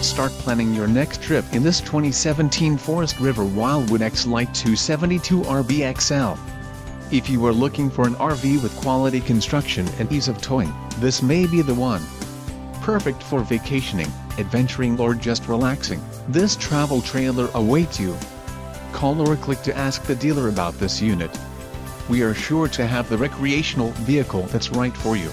Start planning your next trip in this 2017 Forest River Wildwood X Lite 272 RBXL. If you are looking for an RV with quality construction and ease of towing, this may be the one. Perfect for vacationing, adventuring or just relaxing, this travel trailer awaits you. Call or click to ask the dealer about this unit. We are sure to have the recreational vehicle that's right for you.